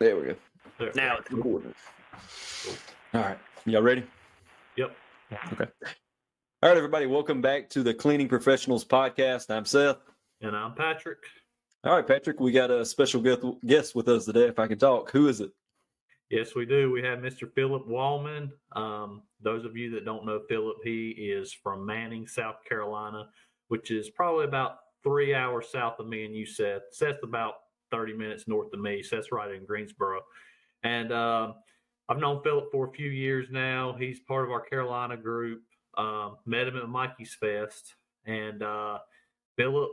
There we go. There. Now it's recording. All right. Y'all ready? Yep. Okay. All right, everybody. Welcome back to the Cleaning Professionals Podcast. I'm Seth. And I'm Patrick. All right, Patrick, we got a special guest- guest with us today. If I can talk, who is it? Yes, we do. We have Mr. Philip Wallman. Um, those of you that don't know Philip, he is from Manning, South Carolina, which is probably about three hours south of me and you, Seth. Seth's about 30 minutes north of me. So that's right in Greensboro. And um, I've known Philip for a few years now. He's part of our Carolina group. Um, met him at Mikey's Fest. And uh, Philip,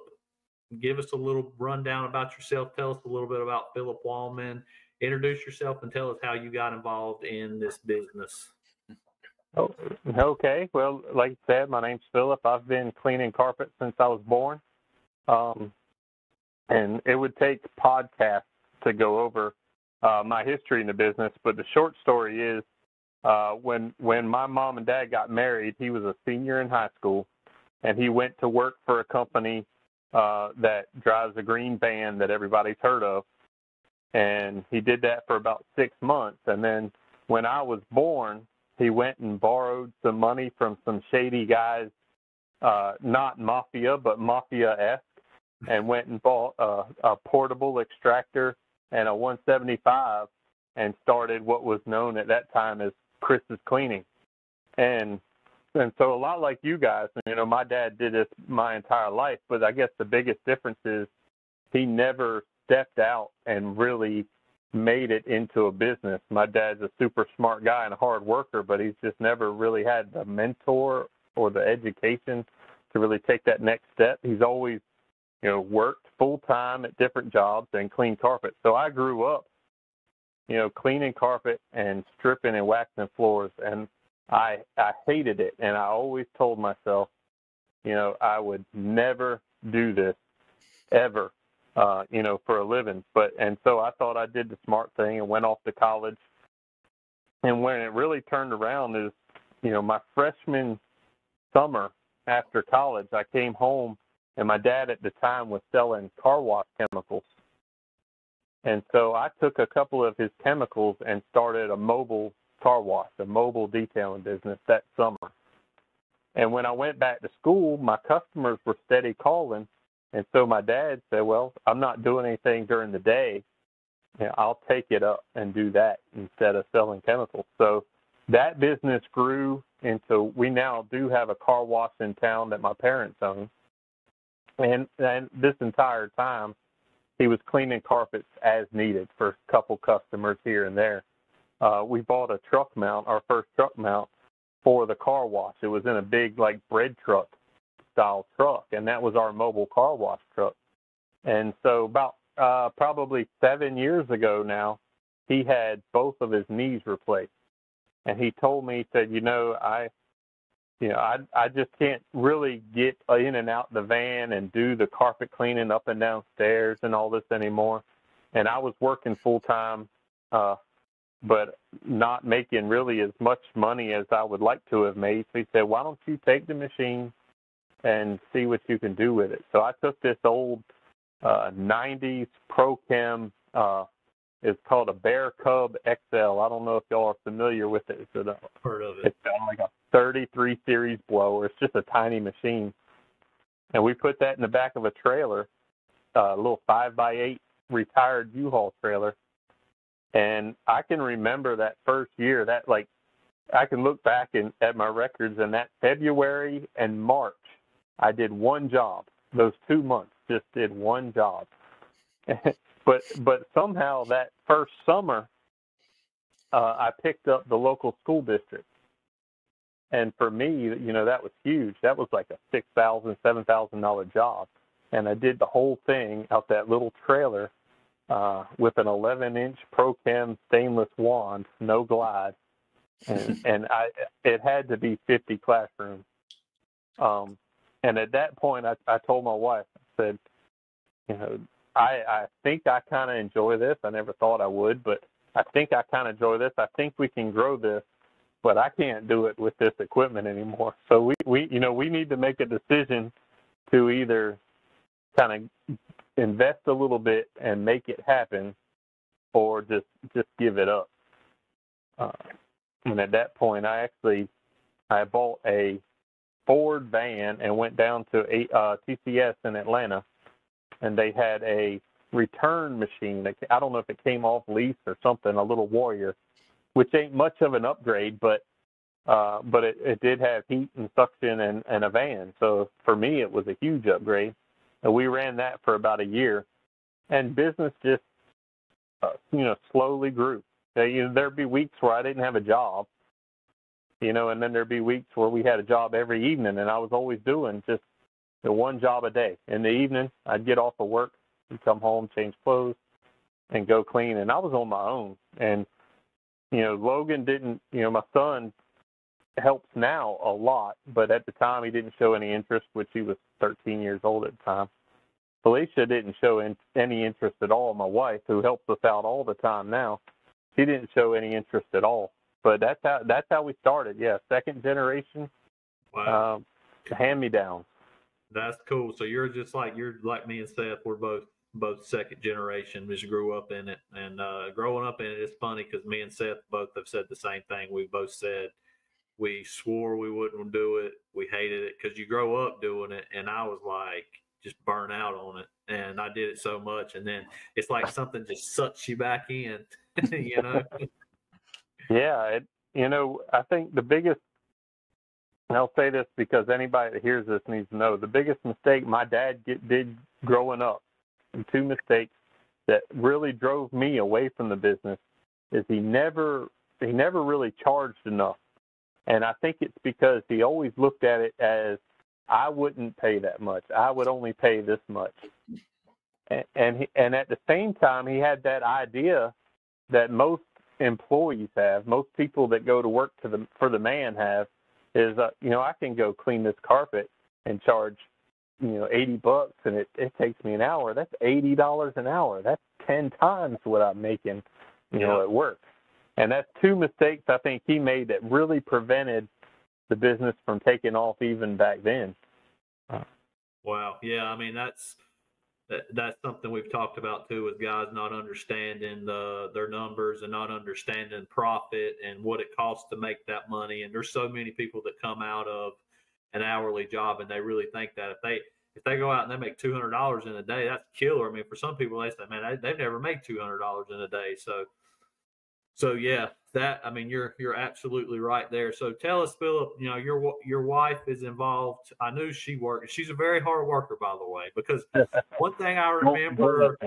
give us a little rundown about yourself. Tell us a little bit about Philip Wallman introduce yourself and tell us how you got involved in this business. Oh, okay. Well, like you said, my name's Philip. I've been cleaning carpet since I was born. Um, and it would take podcasts to go over uh, my history in the business. But the short story is uh, when when my mom and dad got married, he was a senior in high school, and he went to work for a company uh, that drives a green van that everybody's heard of and he did that for about six months. And then when I was born, he went and borrowed some money from some shady guys, uh, not mafia, but mafia esque, and went and bought a, a portable extractor and a 175 and started what was known at that time as Chris's Cleaning. And and so a lot like you guys, you know, my dad did this my entire life, but I guess the biggest difference is he never stepped out and really made it into a business. My dad's a super smart guy and a hard worker, but he's just never really had the mentor or the education to really take that next step. He's always, you know, worked full time at different jobs and cleaned carpet. So I grew up, you know, cleaning carpet and stripping and waxing floors and I I hated it and I always told myself, you know, I would never do this ever uh, you know, for a living. But and so I thought I did the smart thing and went off to college. And when it really turned around is, you know, my freshman summer after college, I came home and my dad at the time was selling car wash chemicals. And so I took a couple of his chemicals and started a mobile car wash, a mobile detailing business that summer. And when I went back to school, my customers were steady calling and so my dad said, Well, I'm not doing anything during the day. You know, I'll take it up and do that instead of selling chemicals. So that business grew into we now do have a car wash in town that my parents own. And and this entire time he was cleaning carpets as needed for a couple customers here and there. Uh, we bought a truck mount, our first truck mount for the car wash. It was in a big like bread truck style truck, and that was our mobile car wash truck. And so about uh, probably seven years ago now, he had both of his knees replaced, and he told me, he said, you know, I, you know, I I just can't really get in and out the van and do the carpet cleaning up and down stairs and all this anymore. And I was working full time, uh, but not making really as much money as I would like to have made. So he said, why don't you take the machine and see what you can do with it. So I took this old uh, 90s Pro Chem. Uh, it's called a Bear Cub XL. I don't know if y'all are familiar with it. It's a, Heard of it. It's like a 33 series blower. It's just a tiny machine. And we put that in the back of a trailer, uh, a little five by eight retired U-Haul trailer. And I can remember that first year, that like, I can look back in, at my records and that February and March I did one job. Those two months, just did one job. but but somehow that first summer, uh, I picked up the local school district, and for me, you know, that was huge. That was like a six thousand, seven thousand dollar job, and I did the whole thing out that little trailer uh, with an 11 inch Pro Chem stainless wand, no glide, and and I it had to be 50 classrooms. Um, and at that point, I, I told my wife, I said, you know, I, I think I kind of enjoy this. I never thought I would, but I think I kind of enjoy this. I think we can grow this, but I can't do it with this equipment anymore. So we, we you know, we need to make a decision to either kind of invest a little bit and make it happen or just just give it up. Uh, and at that point, I actually I bought a Ford van and went down to a, uh, TCS in Atlanta, and they had a return machine. I don't know if it came off lease or something, a little Warrior, which ain't much of an upgrade, but uh, but it, it did have heat and suction and, and a van. So for me, it was a huge upgrade. And we ran that for about a year, and business just uh, you know slowly grew. You know, there'd be weeks where I didn't have a job, you know, and then there'd be weeks where we had a job every evening, and I was always doing just the one job a day. In the evening, I'd get off of work, and come home, change clothes, and go clean. And I was on my own. And you know, Logan didn't. You know, my son helps now a lot, but at the time he didn't show any interest, which he was 13 years old at the time. Felicia didn't show in, any interest at all. My wife, who helps us out all the time now, she didn't show any interest at all. But that's how that's how we started. Yeah, second generation. Wow. Um, hand me down. That's cool. So you're just like you're like me and Seth. We're both both second generation. Just grew up in it, and uh, growing up in it, it's funny because me and Seth both have said the same thing. We both said we swore we wouldn't do it. We hated it because you grow up doing it, and I was like just burn out on it, and I did it so much, and then it's like something just sucks you back in, you know. Yeah, it, you know, I think the biggest and I'll say this because anybody that hears this needs to know the biggest mistake my dad get, did growing up, and two mistakes that really drove me away from the business, is he never he never really charged enough, and I think it's because he always looked at it as I wouldn't pay that much. I would only pay this much, and and, he, and at the same time he had that idea that most employees have, most people that go to work to the for the man have is uh, you know I can go clean this carpet and charge you know 80 bucks and it it takes me an hour that's $80 an hour. That's 10 times what I'm making you yeah. know at work. And that's two mistakes I think he made that really prevented the business from taking off even back then. Wow. Yeah I mean that's that, that's something we've talked about too with guys not understanding the, their numbers and not understanding profit and what it costs to make that money. And there's so many people that come out of an hourly job and they really think that if they if they go out and they make two hundred dollars in a day, that's killer. I mean, for some people, they say, man, they, they've never made two hundred dollars in a day. So so yeah, that I mean, you're you're absolutely right there. So tell us, Philip. You know, your your wife is involved. I knew she worked. She's a very hard worker, by the way. Because one thing I remember.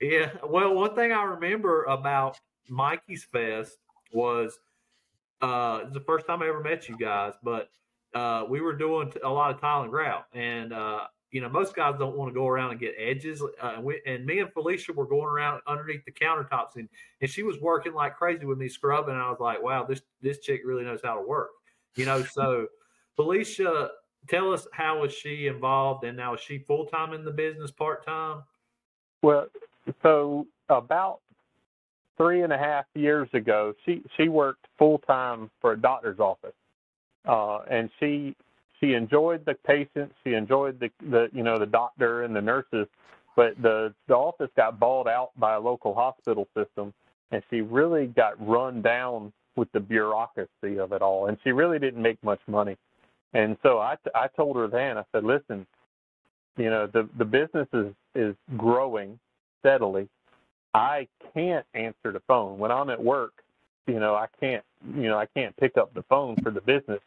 yeah, well, one thing I remember about Mikey's Fest was uh, it's the first time I ever met you guys, but uh, we were doing a lot of tile and grout, and uh, you know, most guys don't want to go around and get edges. Uh, we, and me and Felicia were going around underneath the countertops, and, and she was working like crazy with me scrubbing. And I was like, wow, this this chick really knows how to work, you know. So, Felicia, tell us how was she involved, and now is she full time in the business, part time? Well, so about three and a half years ago, she she worked full time for a doctor's office, uh, and she she enjoyed the patients, she enjoyed the, the you know the doctor and the nurses, but the the office got bought out by a local hospital system, and she really got run down with the bureaucracy of it all, and she really didn't make much money. And so I I told her then I said, listen, you know the the business is is growing steadily. I can't answer the phone when I'm at work. You know I can't you know I can't pick up the phone for the business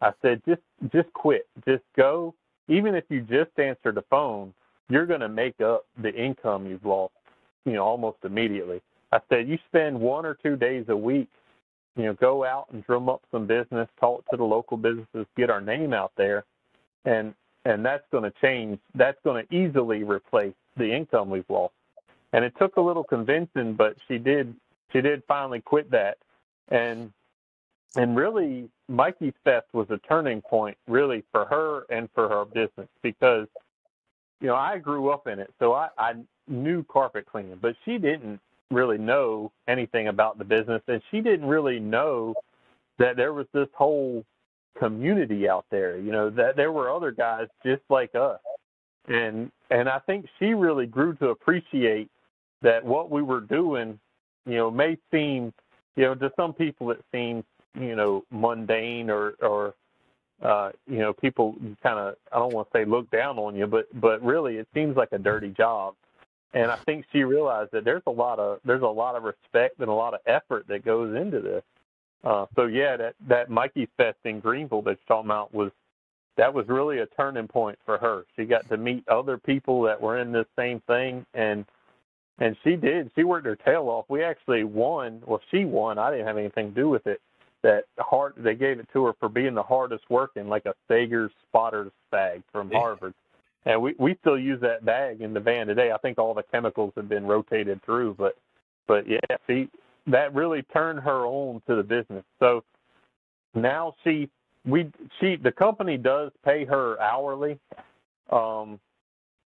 I said, just just quit. Just go. Even if you just answer the phone, you're going to make up the income you've lost, you know, almost immediately. I said, you spend one or two days a week, you know, go out and drum up some business, talk to the local businesses, get our name out there, and and that's going to change. That's going to easily replace the income we've lost. And it took a little convincing, but she did. She did finally quit that, and and really Mikey's Fest was a turning point really for her and for her business because you know I grew up in it so I, I knew carpet cleaning but she didn't really know anything about the business and she didn't really know that there was this whole community out there you know that there were other guys just like us. And and I think she really grew to appreciate that what we were doing you know may seem you know to some people it seems you know mundane or or uh, you know people kind of I don't want to say look down on you, but but really it seems like a dirty job. And I think she realized that there's a lot of there's a lot of respect and a lot of effort that goes into this. Uh, so yeah, that that Mikey's Fest in Greenville that you're talking was that was really a turning point for her. She got to meet other people that were in this same thing, and and she did. She worked her tail off. We actually won. Well, she won. I didn't have anything to do with it. That hard. They gave it to her for being the hardest working, like a Stager Spotter's bag from Yeah. Harvard. And we we still use that bag in the van today. I think all the chemicals have been rotated through, but but yeah, see that really turned her on to the business. So now she we she the company does pay her hourly. Um,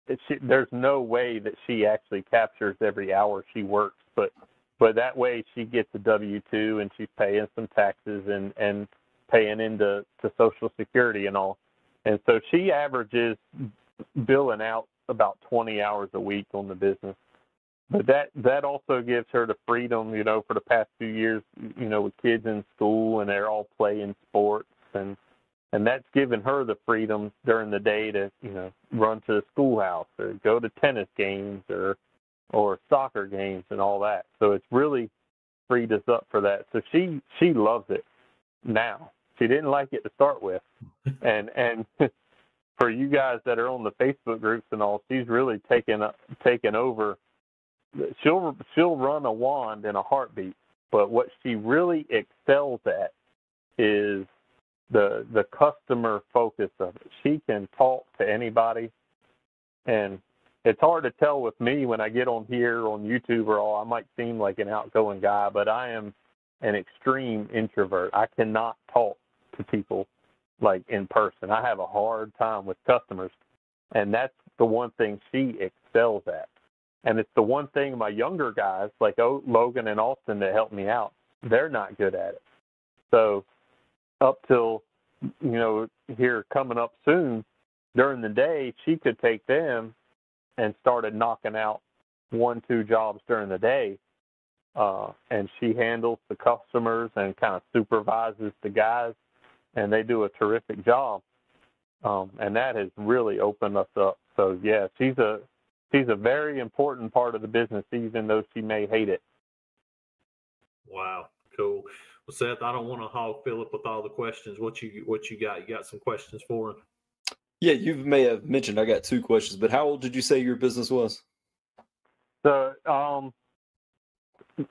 it, she, there's no way that she actually captures every hour she works, but but that way she gets a W two and she's paying some taxes and and paying into to Social Security and all. And so she averages billing out about 20 hours a week on the business. But that that also gives her the freedom, you know, for the past few years, you know, with kids in school and they're all playing sports and and that's given her the freedom during the day to, you know, run to the schoolhouse or go to tennis games or or soccer games and all that. So it's really freed us up for that. So she she loves it now. She didn't like it to start with. and and for you guys that are on the Facebook groups and all, she's really taken taken over she'll she'll run a wand in a heartbeat, but what she really excels at is the the customer focus of it. She can talk to anybody, and it's hard to tell with me when I get on here on YouTube or all. I might seem like an outgoing guy, but I am an extreme introvert. I cannot talk to people like in person. I have a hard time with customers, and that's the one thing she excels at. And it's the one thing my younger guys, like Logan and Austin, that help me out, they're not good at it. So up till, you know, here coming up soon, during the day, she could take them and started knocking out one, two jobs during the day. Uh, and she handles the customers and kind of supervises the guys, and they do a terrific job. Um, and that has really opened us up. So yeah, she's a she's a very important part of the business, even though she may hate it. Wow, cool. Well, Seth, I don't want to hog Philip with all the questions. What you what you got? You got some questions for him? Yeah, you may have mentioned I got two questions, but how old did you say your business was? The um,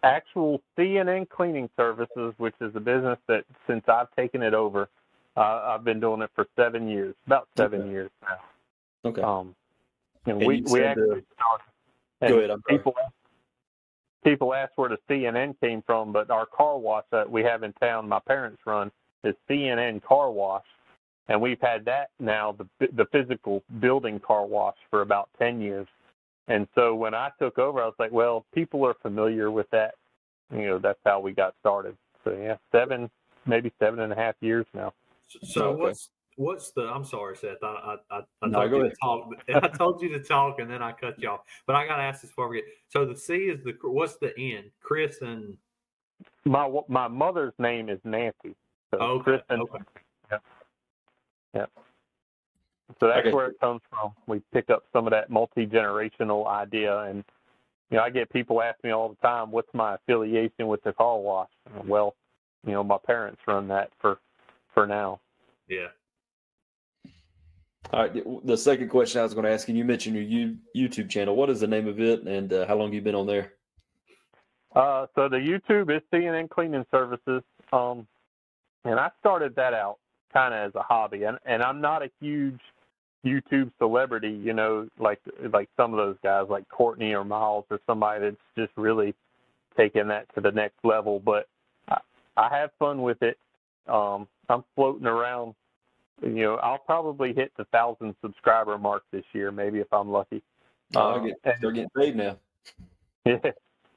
actual C&N cleaning services, which is a business that since I've taken it over, uh, I've been doing it for seven years, about seven Okay. years now. Okay. Um, and, And we we said, uh, actually started. Go ahead, I'm sorry. people people ask where the C&N came from, but our car wash that we have in town, my parents run, is C&N Car Wash, and we've had that now the the physical building car wash for about ten years. And so when I took over, I was like, well, people are familiar with that. You know, that's how we got started. So yeah, seven, maybe seven and a half years now. So Okay. what's what's the? I'm sorry, Seth. I I, I, I No, told go you ahead. to talk. I told you to talk, and then I cut you off. But I got to ask this before we get. So the C is the what's the N? Chris and My my mother's name is Nancy. So Okay, Kristen. okay. Yep. Yep. So that's Okay. where it comes from. We pick up some of that multi generational idea, and you know, I get people ask me all the time, "What's my affiliation with the car wash?" Well, you know, my parents run that for for now. yeah. All right. The second question I was going to ask you, you mentioned your YouTube channel. What is the name of it, and uh, how long you been on there? Uh, so the YouTube is C&N Cleaning Services, um, and I started that out kind of as a hobby, and and I'm not a huge YouTube celebrity, you know, like like some of those guys, like Courtney or Miles or somebody that's just really taking that to the next level. But I, I have fun with it. Um, I'm floating around. You know, I'll probably hit the thousand subscriber mark this year, maybe if I'm lucky. Oh, Um, get, and- they're getting paid now. yeah,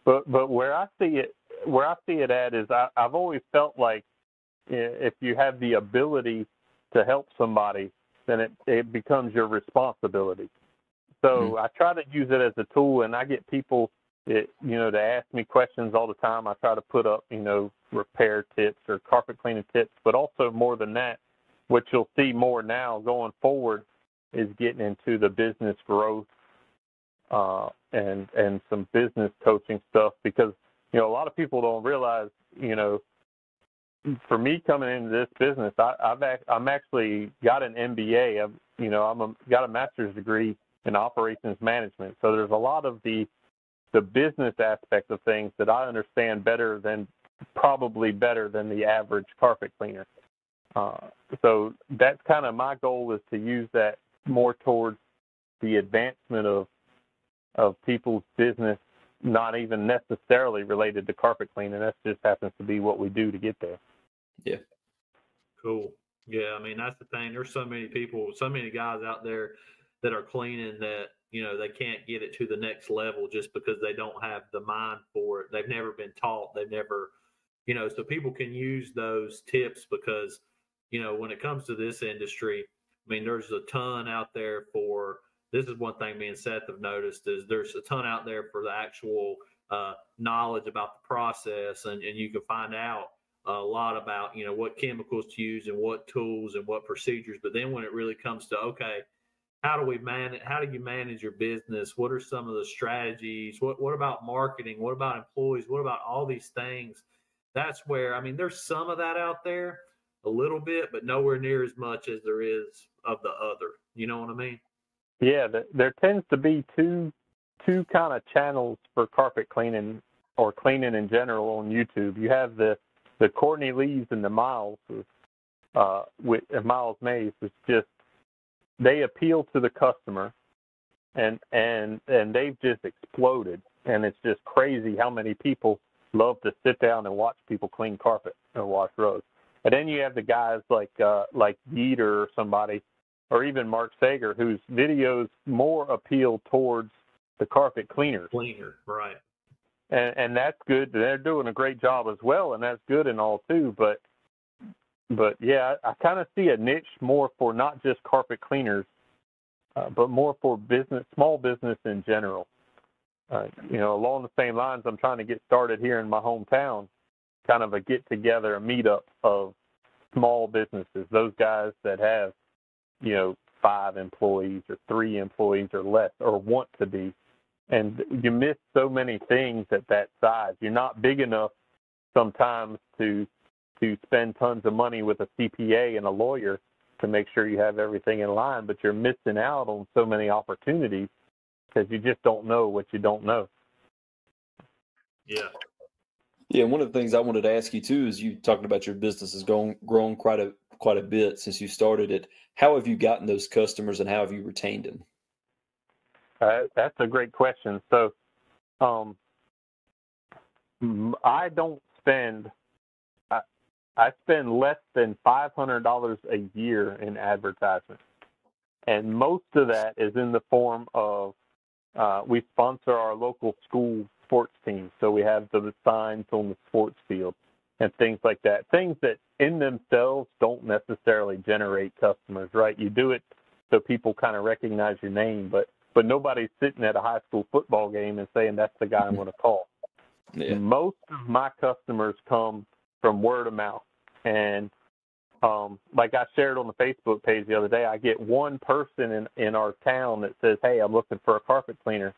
but but where I see it, where I see it at is I, I've always felt like if you have the ability to help somebody, then it it becomes your responsibility. So I try to use it as a tool, and I get people it, you know, to ask me questions all the time. I try to put up, you know, repair tips or carpet cleaning tips, but also more than that, what you'll see more now going forward is getting into the business growth uh, and and some business coaching stuff because you know a lot of people don't realize you know for me coming into this business I, I've I'm actually got an MBA I've, you know I'm a, got a master's degree in operations management so there's a lot of the the business aspect of things that I understand better than probably better than the average carpet cleaner. Uh, so that's kind of my goal is to use that more towards the advancement of of people's business, not even necessarily related to carpet cleaning. That just happens to be what we do to get there. Yeah. Cool. Yeah, I mean that's the thing. There's so many people, so many guys out there that are cleaning that you know they can't get it to the next level just because they don't have the mind for it. They've never been taught. They've never, you know, so people can use those tips because you know when it comes to this industry, I mean, there's a ton out there for this is one thing me and Seth have noticed is there's a ton out there for the actual uh, knowledge about the process, and, and you can find out a lot about you know what chemicals to use and what tools and what procedures. But then when it really comes to okay, how do we manage? How do you manage your business? What are some of the strategies? What what about marketing? What about employees? What about all these things? That's where I mean, there's some of that out there, a little bit, but nowhere near as much as there is of the other. You know what I mean? Yeah, there tends to be two two kind of channels for carpet cleaning or cleaning in general on YouTube. You have the the Courtney Lees and the Miles uh, with Miles Mays is just they appeal to the customer and and and they've just exploded and it's just crazy how many people love to sit down and watch people clean carpet and wash roads. And then you have the guys like uh like Yeater or somebody or even Mark Sager, whose videos more appeal towards the carpet cleaners. Cleaner, right. And, and that's good. They're doing a great job as well, and that's good and all too. But, but yeah, I, I kind of see a niche more for not just carpet cleaners, uh, but more for business, small business in general. Uh, you know, along the same lines, I'm trying to get started here in my hometown, kind of a get together, a meetup of small businesses, those guys that have you know, five employees or three employees or less or want to be. And you miss so many things at that size. You're not big enough sometimes to to spend tons of money with a CPA and a lawyer to make sure you have everything in line, but you're missing out on so many opportunities because you just don't know what you don't know. Yeah. Yeah, one of the things I wanted to ask you too is you talking about your business has grown grown quite a quite a bit since you started it. How have you gotten those customers and how have you retained them? That's a great question. So, um, I don't spend. I, I spend less than five hundred dollars a year in advertisement, and most of that is in the form of uh, we sponsor our local school sports teams, so we have the signs on the sports field and things like that. Things that in themselves don't necessarily generate customers, right? You do it so people kind of recognize your name, but but nobody's sitting at a high school football game and saying that's the guy I'm going to call. Yeah. Most of my customers come from word of mouth, and um, like I shared on the Facebook page the other day, I get one person in in our town that says, "Hey, I'm looking for a carpet cleaner,"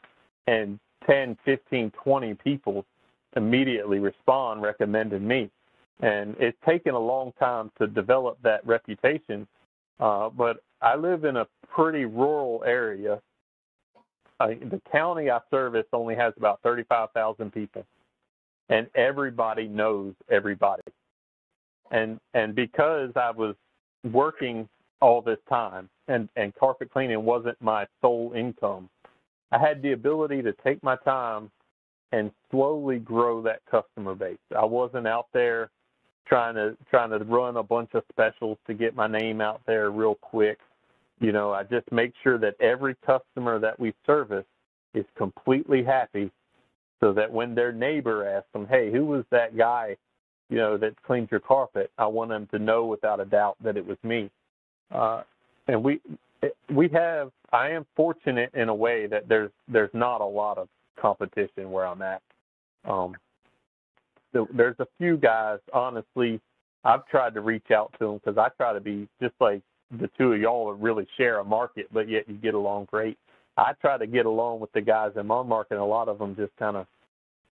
and 10, 15, 20 people immediately respond recommending me. And it's taken a long time to develop that reputation. Uh, but I live in a pretty rural area. The county I service only has about 35,000 people, and everybody knows everybody. And and because I was working all this time, and and carpet cleaning wasn't my sole income, I had the ability to take my time and slowly grow that customer base. I wasn't out there trying to trying to run a bunch of specials to get my name out there real quick. You know, I just make sure that every customer that we service is completely happy so that when their neighbor asks them, "Hey, who was that guy, you know, that cleaned your carpet?" I want them to know without a doubt that it was me. Uh, and we we have I am fortunate in a way that there's there's not a lot of competition where I'm at. Um, so there's a few guys, honestly, I've tried to reach out to them because I try to be just like the two of y'all really share a market, but yet you get along great. I try to get along with the guys in my market, a lot of them just kind of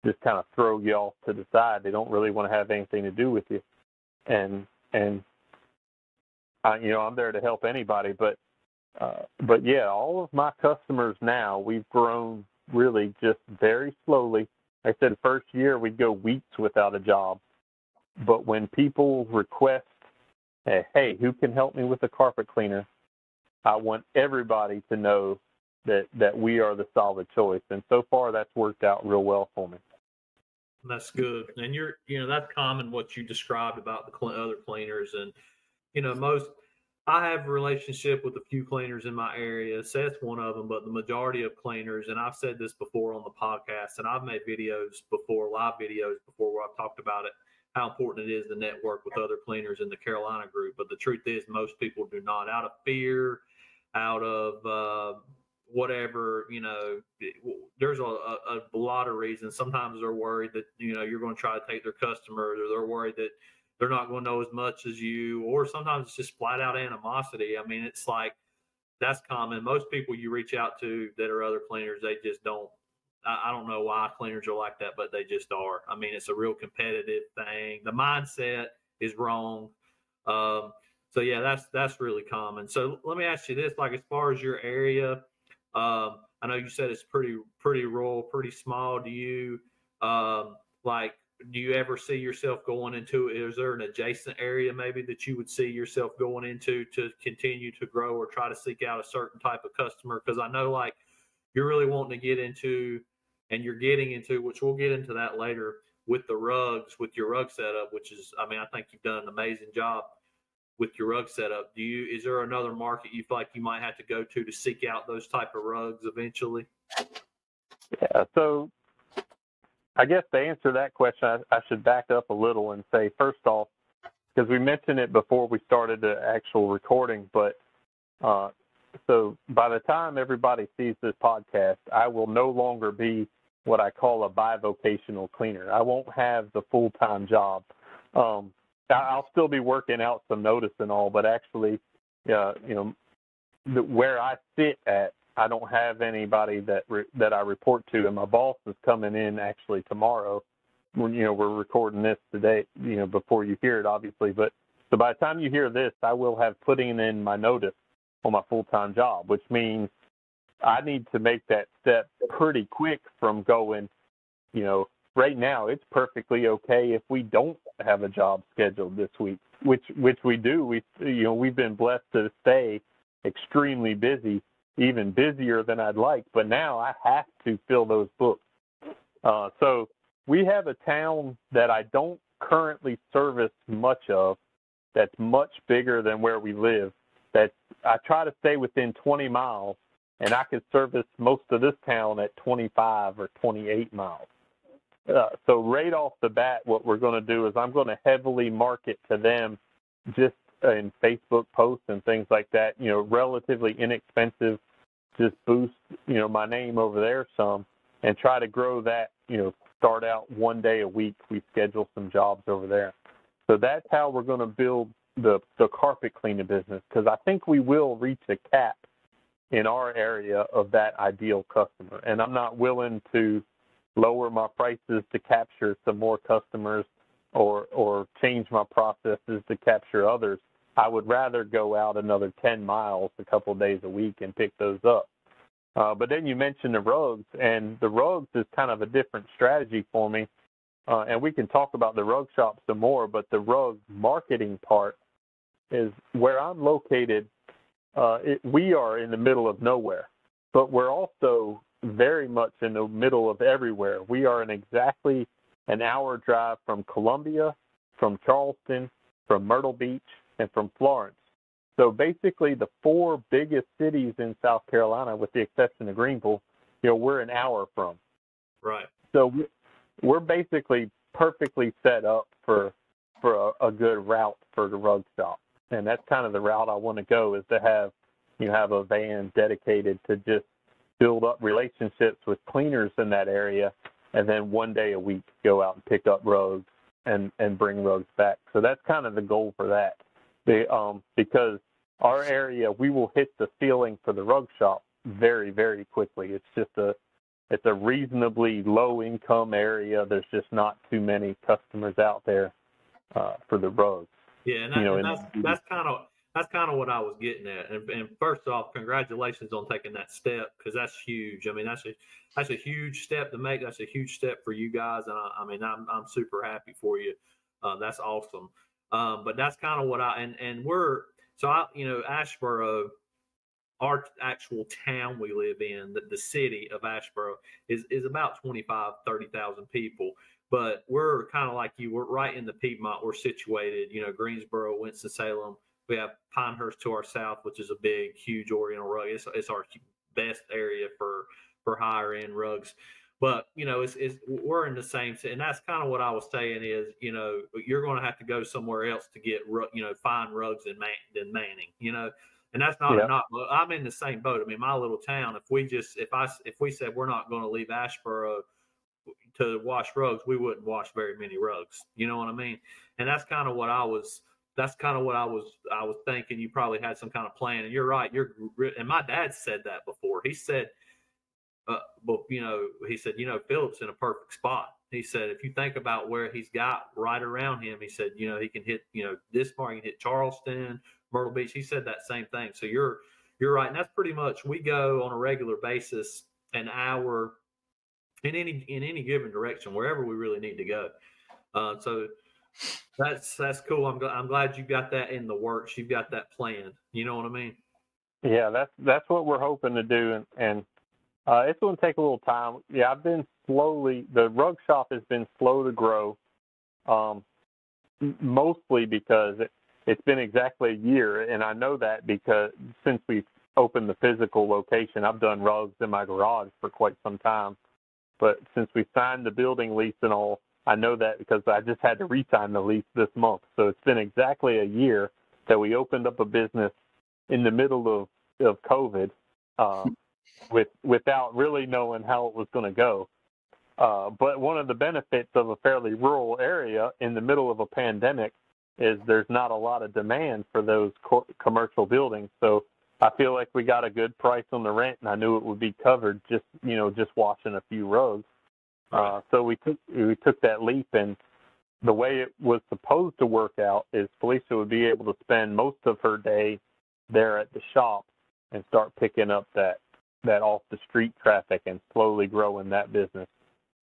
just kind of throw off to the side. They don't really want to have anything to do with you, and and I, you know I'm there to help anybody, but uh, but yeah, all of my customers now we've grown really just very slowly. I said first year we'd go weeks without a job, but when people request, hey, hey, who can help me with a carpet cleaner? I want everybody to know that that we are the solid choice, and so far that's worked out real well for me. That's good, and you're you know that's common what you described about the cl- other cleaners, and you know most. I have a relationship with a few cleaners in my area. Seth's one of them, but the majority of cleaners, and I've said this before on the podcast, and I've made videos before, live videos before, where I've talked about it, how important it is to network with other cleaners in the Carolina group. But the truth is, most people do not, out of fear, out of uh, whatever you know there's a, a, a, lot of reasons. Sometimes they're worried that you know you're going to try to take their customers or they're worried that they're not going to know as much as you or sometimes it's just flat out animosity. I mean it's like that's common. Most people you reach out to that are other cleaners they just don't I, don't know why cleaners are like that but they just are i mean it's a real competitive thing the mindset is wrong um, so yeah that's that's really common so let me ask you this like as far as your area um, I know you said it's pretty pretty rural, pretty small. Do you um, like? Do you ever see yourself going into? Is there an adjacent area maybe that you would see yourself going into to continue to grow or try to seek out a certain type of customer? Because I know like you're really wanting to get into, and you're getting into, which we'll get into that later with the rugs, with your rug setup, which is, I mean, I think you've done an amazing job with your rug setup. Do you is there another market you feel like you might have to go to to seek out those type of rugs eventually? Yeah, so I guess to answer that question, I, I should back up a little and say first off, because we mentioned it before we started the actual recording, but uh, so by the time everybody sees this podcast, I will no longer be what I call a bivocational cleaner. I won't have the full time job. Um, I'll still be working out some notice and all, but actually, uh, you know, the, where I sit at, I don't have anybody that re, that I report to, and my boss is coming in actually tomorrow. When you know we're recording this today, you know, before you hear it, obviously. But so by the time you hear this, I will have putting in my notice on my full time job, which means I need to make that step pretty quick from going, you know, right now it's perfectly okay if we don't have a job scheduled this week, which which we do. We you know we've been blessed to stay extremely busy, even busier than I'd like. But now I have to fill those books. Uh, so we have a town that I don't currently service much of. That's much bigger than where we live. That I try to stay within 20 miles, and I could service most of this town at 25 or 28 miles. Uh, so right off the bat, what we're going to do is I'm going to heavily market to them just in Facebook posts and things like that. You know, relatively inexpensive, just boost you know my name over there some, and try to grow that. You know, start out one day a week. We schedule some jobs over there. So that's how we're going to build the the carpet cleaning business because I think we will reach a cap in our area of that ideal customer, and I'm not willing to lower my prices to capture some more customers or or change my processes to capture others. I would rather go out another 10 miles a couple of days a week and pick those up. Uh, but then you mentioned the rugs, and the rugs is kind of a different strategy for me. Uh, and we can talk about the rug shop some more, but the rug marketing part is where I'm located. Uh, it, we are in the middle of nowhere, but we're also very much in the middle of everywhere. We are in exactly an hour drive from Columbia, from Charleston, from Myrtle Beach, and from Florence. So basically, the four biggest cities in South Carolina, with the exception of Greenville, you know, we're an hour from. Right. So we're basically perfectly set up for for a, a good route for the rug shop, and that's kind of the route I want to go is to have you have a van dedicated to just build up relationships with cleaners in that area, and then one day a week go out and pick up rugs and and bring rugs back. So that's kind of the goal for that. The, um, because our area, we will hit the ceiling for the rug shop very very quickly. It's just a it's a reasonably low income area. There's just not too many customers out there uh, for the rugs. Yeah, and, that, you know, and that's that's kind of that's kind of what I was getting at. And, and first off, congratulations on taking that step because that's huge. I mean, that's a that's a huge step to make. That's a huge step for you guys, and I, I mean, I'm I'm super happy for you. Uh, that's awesome. Um, but that's kind of what I and and we're so I you know Asheboro, our actual town we live in, the, the city of Asheboro, is is about 25, 30,000 people but we're kind of like you. We're right in the Piedmont. We're situated, you know, Greensboro, Winston Salem, we have Pinehurst to our south, which is a big, huge Oriental rug. It's, it's our best area for for higher end rugs. But you know, it's, it's we're in the same, and that's kind of what I was saying is, you know, you're going to have to go somewhere else to get, you know, fine rugs in Man, than Manning, you know, and that's not yeah. not. I'm in the same boat. I mean, my little town. If we just if I if we said we're not going to leave Asheboro to wash rugs, we wouldn't wash very many rugs. You know what I mean? And that's kind of what I was that's kind of what I was I was thinking. You probably had some kind of plan, and you're right. You're and my dad said that before. He said, uh, but you know, he said, you know, Philip's in a perfect spot. He said, if you think about where he's got right around him, he said, you know, he can hit, you know, this part, he can hit Charleston, Myrtle Beach. He said that same thing. So you're you're right, and that's pretty much we go on a regular basis an hour in any in any given direction wherever we really need to go. Uh, so that's that's cool. I'm I'm glad you got that in the works. You've got that planned. You know what I mean? Yeah, that's that's what we're hoping to do, and and uh, it's going to take a little time. Yeah, I've been slowly. The rug shop has been slow to grow, um, mostly because it, it's been exactly a year, and I know that because since we've opened the physical location, I've done rugs in my garage for quite some time. But since we signed the building lease and all, I know that because I just had to re-sign the lease this month. So it's been exactly a year that we opened up a business in the middle of of COVID, uh, with without really knowing how it was going to go. Uh, but one of the benefits of a fairly rural area in the middle of a pandemic is there's not a lot of demand for those co- commercial buildings. So I feel like we got a good price on the rent, and I knew it would be covered just you know just washing a few rugs. Uh, so we took we took that leap, and the way it was supposed to work out is Felicia would be able to spend most of her day there at the shop and start picking up that that off the street traffic and slowly growing that business.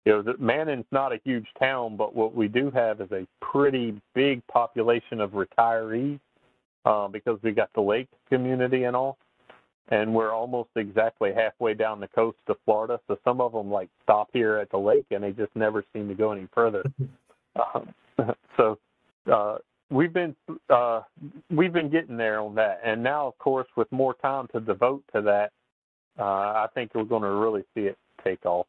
You know, Manning's not a huge town, but what we do have is a pretty big population of retirees uh, because we got the lake community and all and we're almost exactly halfway down the coast of Florida. So some of them like stop here at the lake, and they just never seem to go any further. um, so uh, we've been uh, we've been getting there on that, and now of course with more time to devote to that, uh, I think we're going to really see it take off.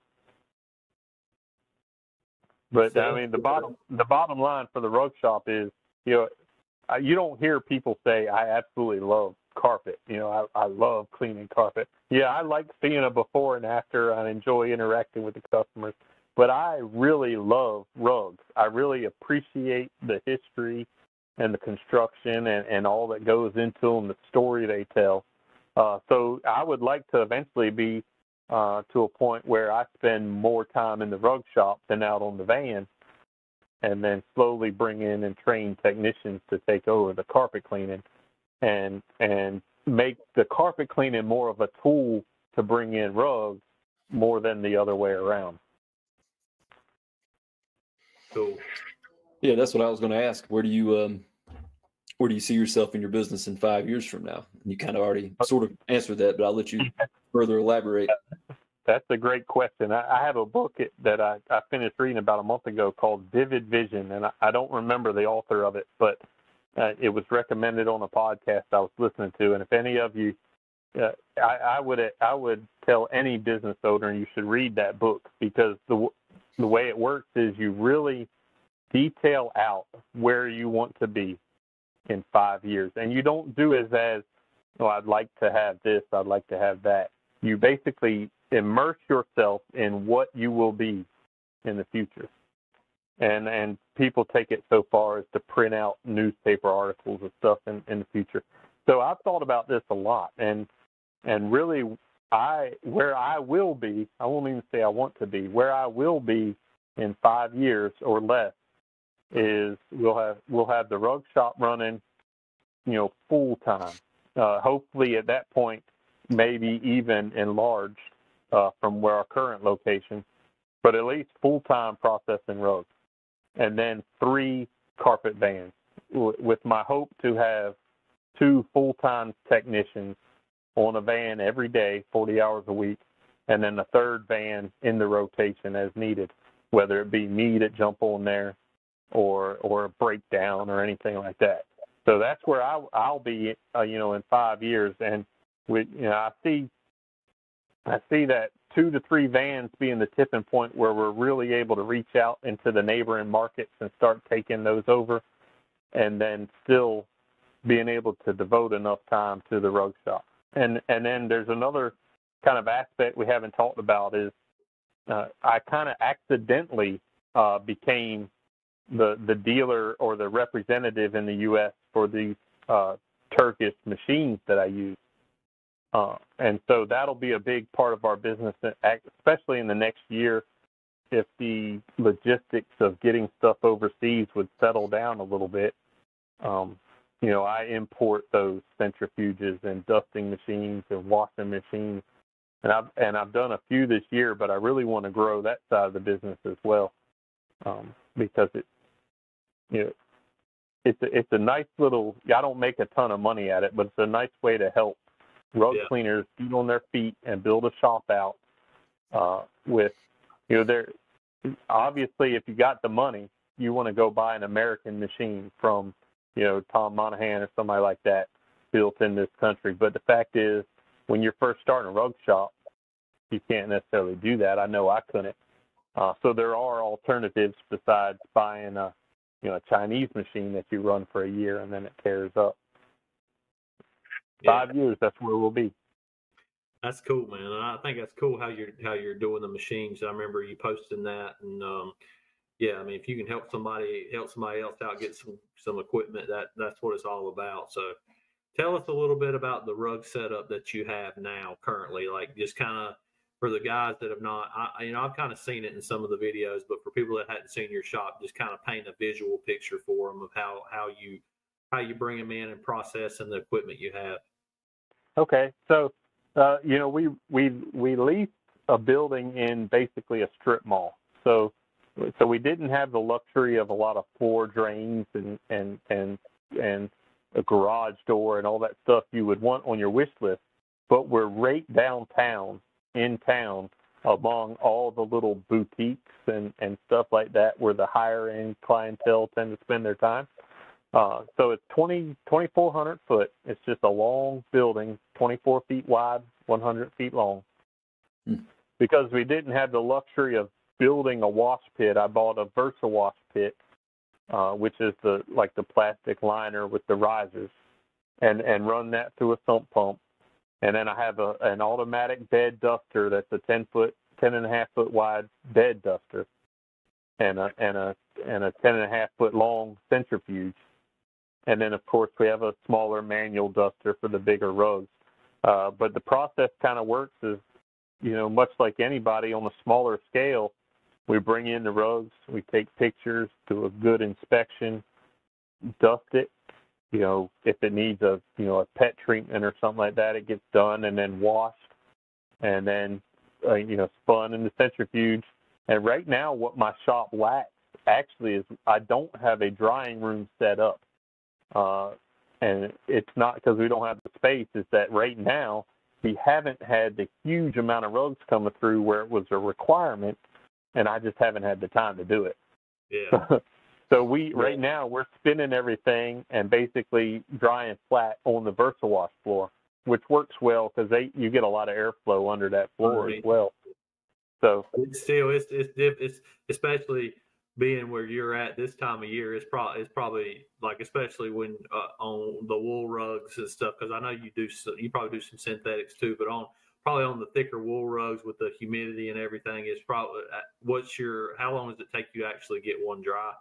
But I mean, the bottom the bottom line for the rug shop is, you know, you don't hear people say, "I absolutely love carpet. You know, I, I love cleaning carpet. Yeah, I like seeing a before and after. I enjoy interacting with the customers, but I really love rugs. I really appreciate the history and the construction and, and all that goes into them, the story they tell. Uh, so I would like to eventually be uh, to a point where I spend more time in the rug shop than out on the van, and then slowly bring in and train technicians to take over the carpet cleaning and and make the carpet cleaning more of a tool to bring in rugs more than the other way around. Cool. Yeah, that's what I was going to ask. Where do you um, where do you see yourself in your business in five years from now? And you kind of already sort of answered that, but I'll let you further elaborate. That's a great question. I, I have a book that I, I finished reading about a month ago called Vivid Vision, and I, I don't remember the author of it, but uh, it was recommended on a podcast I was listening to, and if any of you, uh, I, I would I would tell any business owner you should read that book because the the way it works is you really detail out where you want to be in five years, and you don't do it as oh I'd like to have this, I'd like to have that. You basically immerse yourself in what you will be in the future. And and people take it so far as to print out newspaper articles and stuff in, in the future. So I've thought about this a lot and and really I where I will be, I won't even say I want to be, where I will be in five years or less is we'll have we'll have the rug shop running, you know, full time. Uh, hopefully at that point, maybe even enlarged uh, from where our current location, but at least full time processing rugs, and then three carpet vans with my hope to have two full time technicians on a van every day, 40 hours a week, and then a third van in the rotation as needed, whether it be me to jump on there or or a breakdown or anything like that. So that's where I, I'll be, uh, you know, in five years. And we, you know, I see, I see that two to three vans being the tipping point where we're really able to reach out into the neighboring markets and start taking those over, and then still being able to devote enough time to the rug shop. And and then there's another kind of aspect we haven't talked about is uh, I kind of accidentally uh, became the the dealer or the representative in the U.S. for these uh, Turkish machines that I use. Uh, and so that'll be a big part of our business, especially in the next year, if the logistics of getting stuff overseas would settle down a little bit. Um, you know, I import those centrifuges and dusting machines and washing machines, and I've and I've done a few this year, but I really want to grow that side of the business as well, um, because it, you know, it's a, it's a nice little. I don't make a ton of money at it, but it's a nice way to help rug yeah. cleaners get on their feet and build a shop out uh, with, you know, there. Obviously, if you got the money, you want to go buy an American machine from you know, Tom Monahan or somebody like that built in this country. But the fact is, when you're first starting a rug shop, you can't necessarily do that. I know I couldn't. Uh, so there are alternatives besides buying a, you know, a Chinese machine that you run for a year and then it tears up. Yeah. Five years, that's where we'll be. That's cool, man. I think that's cool how you're how you're doing the machines. I remember you posting that, and um, yeah, I mean, if you can help somebody help somebody else out get some some equipment, that that's what it's all about. So, tell us a little bit about the rug setup that you have now currently, like just kind of for the guys that have not, I, you know, I've kind of seen it in some of the videos, but for people that hadn't seen your shop, just kind of paint a visual picture for them of how how you how you bring them in and process and the equipment you have. Okay, so uh, you know, we we we lease a building in basically a strip mall, so so we didn't have the luxury of a lot of floor drains and and and and a garage door and all that stuff you would want on your wish list. But we're right downtown in town among all the little boutiques and and stuff like that where the higher end clientele tend to spend their time. Uh, so it's 20, 2,400 foot. It's just a long building, 24 feet wide, 100 feet long. Hmm. Because we didn't have the luxury of building a wash pit, I bought a Versa wash pit, uh, which is the like the plastic liner with the risers, and and run that through a sump pump, and then I have a an automatic bed duster that's a ten foot, 10 and a half foot wide bed duster, and a and a and a 10 and a half foot long centrifuge, and then of course we have a smaller manual duster for the bigger rugs. Uh, but the process kind of works is, you know, much like anybody on a smaller scale, we bring in the rugs, we take pictures, do a good inspection, dust it. You know, if it needs a you know a pet treatment or something like that, it gets done and then washed, and then uh, you know spun in the centrifuge. And right now, what my shop lacks actually is I don't have a drying room set up, uh, and it's not because we don't have the space. It's that right now we haven't had the huge amount of rugs coming through where it was a requirement and I just haven't had the time to do it. Yeah. so we right now we're spinning everything and basically drying flat on the VersaWash floor, which works well because they you get a lot of airflow under that floor right. as well. So it's still it's it's it's especially being where you're at this time of year, it's probably it's probably like especially when uh, on the wool rugs and stuff because I know you do you probably do some synthetics too, but on probably on the thicker wool rugs with the humidity and everything. It's probably uh, what's your how long does it take you to actually get one dry?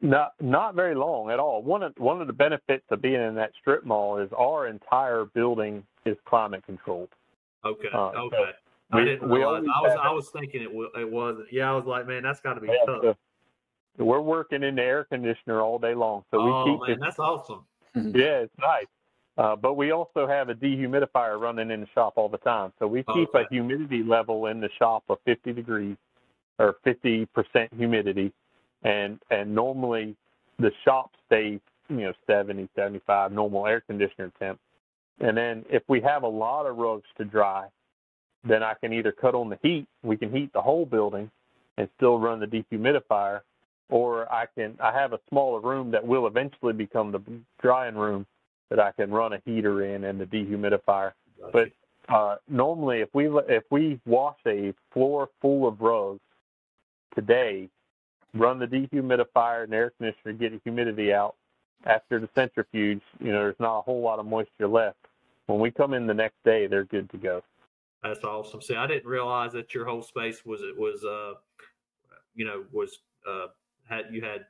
Not not very long at all. One of one of the benefits of being in that strip mall is our entire building is climate controlled. Okay. Uh, okay. so I didn't realize. I was have- I was thinking it wa- it wasn't. Yeah, I was like, man, that's got to be Yeah, tough. so we're working in the air conditioner all day long, so we oh keep man, it. that's awesome. Yeah, it's nice. Uh, but we also have a dehumidifier running in the shop all the time, so we keep Okay. a humidity level in the shop of 50 degrees or 50 percent humidity, and and normally the shop stays you know 70, 75 normal air conditioner temp. And then if we have a lot of rugs to dry, then I can either cut on the heat. We can heat the whole building and still run the dehumidifier, or I can I have a smaller room that will eventually become the drying room that I can run a heater in and the dehumidifier. But uh, normally, if we if we wash a floor full of rugs today, run the dehumidifier and air conditioner, get the humidity out. After the centrifuge, you know, there's not a whole lot of moisture left. When we come in the next day, they're good to go. That's awesome. See, I didn't realize that your whole space was it was uh, you know, was uh had you had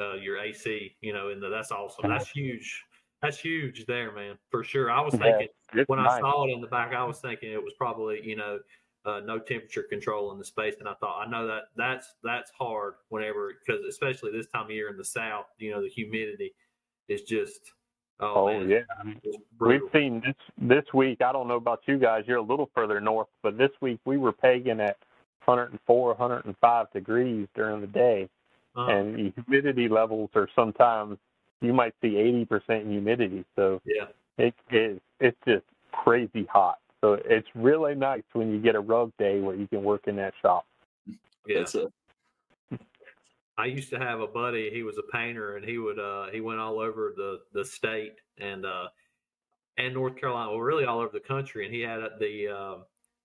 uh your AC, you know, in the that's awesome. That's huge. That's huge there, man, for sure. I was thinking It's when I saw it in the back, I was thinking it was probably you know uh, no temperature control in the space, and I thought I know that that's that's hard whenever because especially this time of year in the south, you know the humidity is just oh, Oh yeah, we've seen this this week. I don't know about you guys. You're a little further north, but this week we were pegging at 104, 105 degrees during the day, Uh, and the humidity levels are sometimes you might see 80% humidity. So yeah, it is it's just crazy hot. So it's really nice when you get a rug day where you can work in that shop. yeah. That's a I used to have a buddy. He was a painter, and he would uh, he went all over the the state and uh, and North Carolina, well, really all over the country. And he had a- the uh,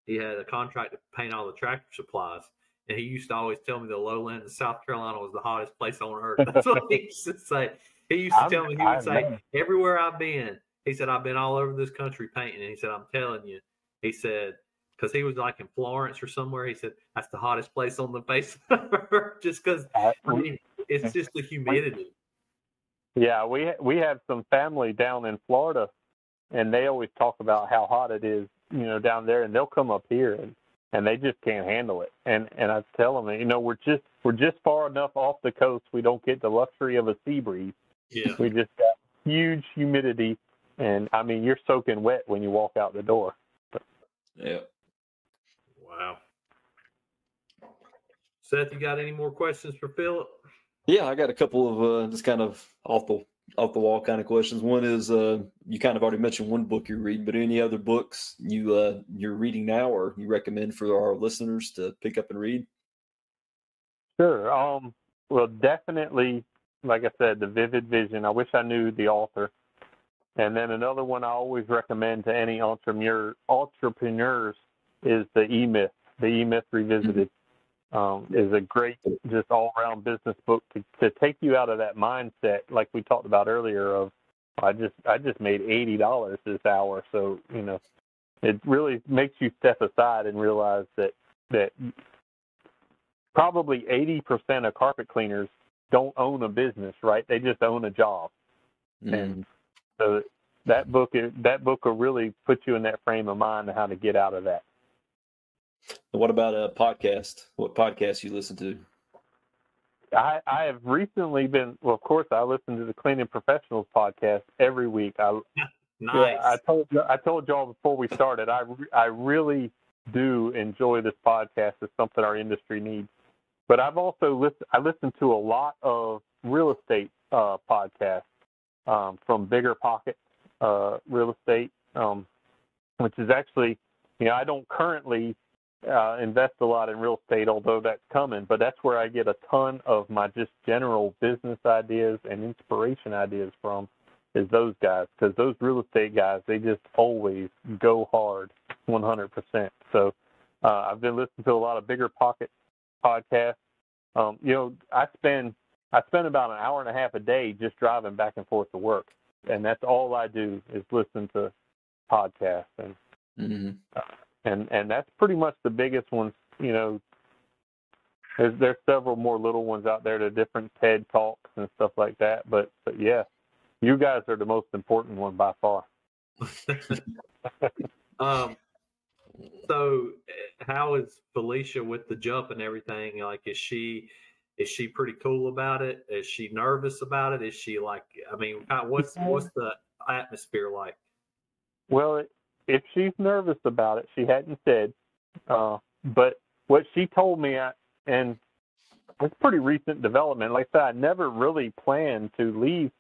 he had a contract to paint all the tractor supplies. And he used to always tell me the lowland of South Carolina was the hottest place on earth. That's what he used to say. He used to I'm- tell me he would say know. everywhere I've been. He said I've been all over this country painting. And he said I'm telling you. He said because he was like in Florence or somewhere. He said that's the hottest place on the face of the earth, just because uh, I mean, it's just the humidity. Yeah, we we have some family down in Florida, and they always talk about how hot it is, you know, down there, and they'll come up here and and they just can't handle it. And and I tell them, you know, we're just we're just far enough off the coast. We don't get the luxury of a sea breeze. Yeah. We just got huge humidity, and I mean, you're soaking wet when you walk out the door. yeah. Wow. Seth, you got any more questions for Philip? Yeah, I got a couple of uh, just kind of off the off the wall kind of questions. One is uh, you kind of already mentioned one book you read, but any other books you uh, you're reading now or you recommend for our listeners to pick up and read? Sure. Um. Well, definitely, like I said, the Vivid Vision. I wish I knew the author. And then another one I always recommend to any entrepreneur entrepreneurs is the E Myth. The E Myth Revisited um, is a great, just all around business book to, to take you out of that mindset, like we talked about earlier. Of I just I just made eighty dollars this hour, so you know, it really makes you step aside and realize that that probably 80% of carpet cleaners don't own a business, right? They just own a job. Mm. And so that book is, that book will really put you in that frame of mind of how to get out of that. And What about a podcast? What podcast you listen to? I, I have recently been, well, of course, I listen to the Cleaning Professionals podcast every week. I, Nice. Yeah, I told you, I told y'all before we started. I I really do enjoy this podcast. It's something our industry needs. But I've also listened. I listen to a lot of real estate uh, podcasts um, from Bigger Pocket uh, Real Estate, um, which is actually, you know, I don't currently uh, invest a lot in real estate, although that's coming. But that's where I get a ton of my just general business ideas and inspiration ideas from is those guys because those real estate guys they just always go hard 100% so uh, i've been listening to a lot of bigger pocket podcasts um, you know i spend i spend about an hour and a half a day just driving back and forth to work and that's all i do is listen to podcasts and hmm and and that's pretty much the biggest ones. You know, there's there's several more little ones out there, to different TED talks and stuff like that. But but yeah, you guys are the most important one by far. um, so eh, how is Felicia with the jump and everything? Like, is she is she pretty cool about it? Is she nervous about it? Is she like, I mean, what's what's the atmosphere like? Well, if she's nervous about it, she hadn't said. Uh, but what she told me, I, and it's pretty recent development. Like I said, I never really planned to leave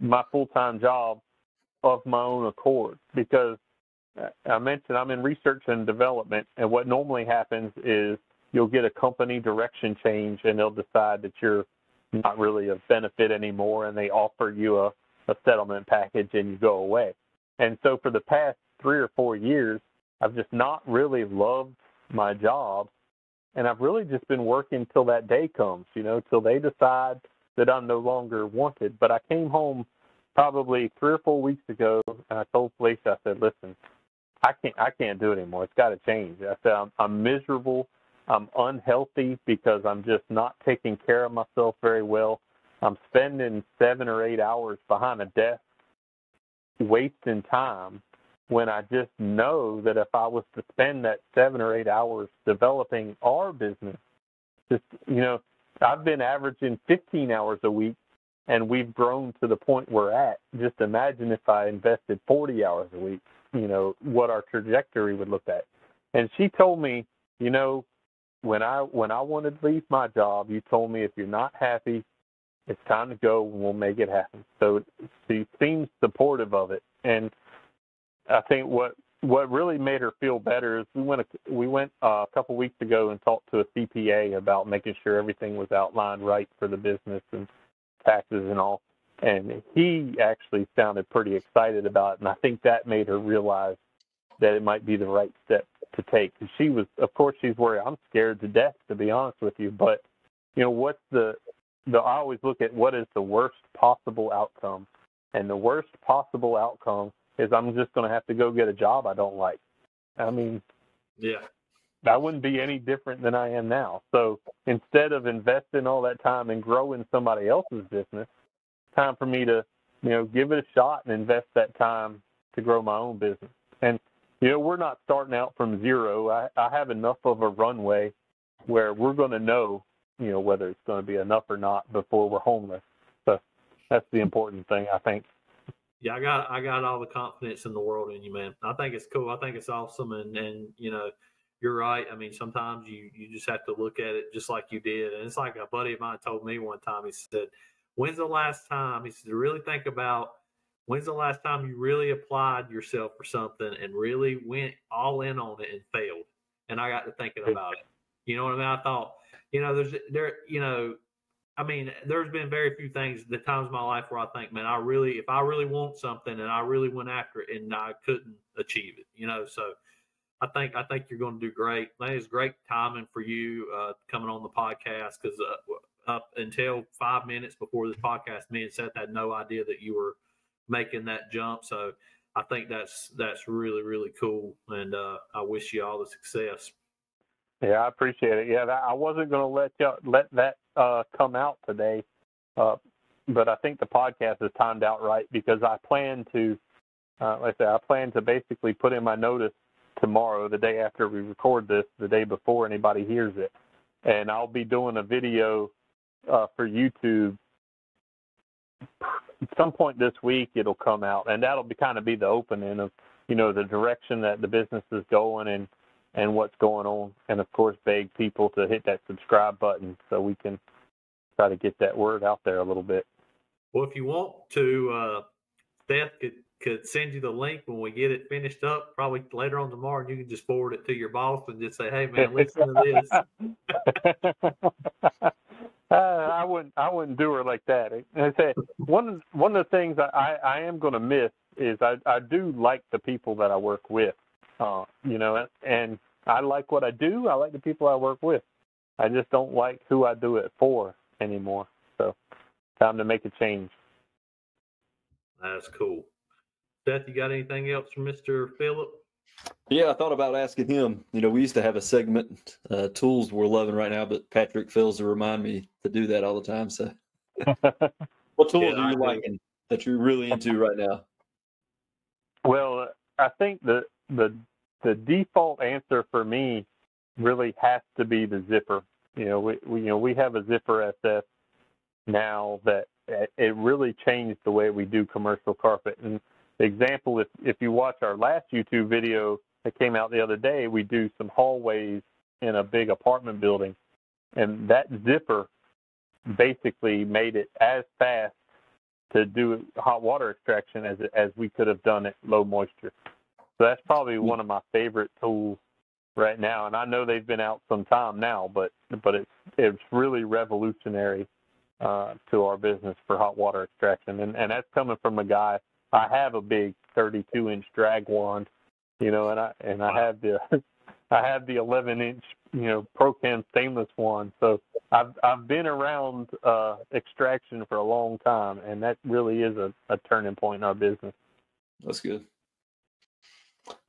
my full time job of my own accord because uh, I mentioned I'm in research and development, and what normally happens is you'll get a company direction change, and they'll decide that you're not really of benefit anymore, and they offer you a, a settlement package, and you go away. And so for the past three or four years, I've just not really loved my job, and I've really just been working till that day comes, you know, till they decide that I'm no longer wanted. But I came home probably three or four weeks ago, and I told Felicia, I said, "Listen, I can't I can't do it anymore. It's got to change. I said I'm, I'm miserable. I'm unhealthy because I'm just not taking care of myself very well. I'm spending seven or eight hours behind a desk wasting time when I just know that if I was to spend that seven or eight hours developing our business, just you know, I've been averaging 15 hours a week and we've grown to the point we're at. Just imagine if I invested 40 hours a week you know, what our trajectory would look at. And she told me, you know, when I when I wanted to leave my job, you told me if you're not happy, it's time to go and we'll make it happen. So she seems supportive of it. And I think what what really made her feel better is we went a, we went uh, a couple weeks ago and talked to a CPA about making sure everything was outlined right for the business and taxes and all. And he actually sounded pretty excited about it and i think that made her realize that it might be the right step to take. She was of course she's worried. I'm scared to death to be honest with you but you know what's the the i always look at what is the worst possible outcome. And the worst possible outcome is i'm just going to have to go get a job i don't like i mean yeah I wouldn't be any different than I am now. So instead of investing all that time in growing somebody else's business, time for me to, you know, give it a shot and invest that time to grow my own business. And, you know, we're not starting out from zero. I, I have enough of a runway where we're going to know, you know, whether it's going to be enough or not before we're homeless. So that's the important thing, I think. Yeah, I got I got all the confidence in the world in you, man. I think it's cool. I think it's awesome, and and you know, you're right. I mean, sometimes you you just have to look at it just like you did, and it's like a buddy of mine told me one time. He said, when's the last time he said to really think about when's the last time you really applied yourself for something and really went all in on it and failed and i got to thinking about it you know what i mean i thought you know there's there you know i mean there's been very few things the times in my life where i think man i really if i really want something and i really went after it and i couldn't achieve it you know so I think I think you're going to do great. I think it's great timing for you uh, coming on the podcast because uh, up until five minutes before this podcast, me and Seth had no idea that you were making that jump. So I think that's that's really really cool, and uh, I wish you all the success. Yeah, I appreciate it. Yeah, that, I wasn't going to let you let that uh, come out today, uh, but I think the podcast is timed out right because I plan to, uh, like I said, I plan to basically put in my notice tomorrow, the day after we record this, the day before anybody hears it, and I'll be doing a video uh, for YouTube. At some point this week, it'll come out, and that'll be kind of be the opening of you know the direction that the business is going and and what's going on, and of course, beg people to hit that subscribe button so we can try to get that word out there a little bit. Well, if you want to, uh, Seth could could send you the link when we get it finished up, probably later on tomorrow, and you can just forward it to your boss and just say, "Hey, man, listen to this." uh, I wouldn't. I wouldn't do her like that. I say one one of the things I, I I am going to miss is I I do like the people that I work with. Uh, you know, and I like what I do. I like the people I work with. I just don't like who I do it for anymore. So, time to make a change. That's cool. Seth, you got anything else from Mr. Phillip? Yeah, I thought about asking him. You know, we used to have a segment, uh, tools we're loving right now, but Patrick fails to remind me to do that all the time. So, what tools Yeah, are you do. liking that you're really into right now? Well, I think the the the default answer for me really has to be the zipper. You know, we, we you know we have a zipper SF now that it really changed the way we do commercial carpet. And example, if if you watch our last YouTube video that came out the other day, we do some hallways in a big apartment building, and that zipper basically made it as fast to do hot water extraction as as we could have done at low moisture. So that's probably one of my favorite tools right now. And I know they've been out some time now, but but it's it's really revolutionary uh, to our business for hot water extraction. And and that's coming from a guy. I have a big 32 inch drag wand, you know, and I and I have the I have the 11 inch you know Prochem stainless wand. So I've I've been around uh, extraction for a long time, and that really is a, a turning point in our business. That's good.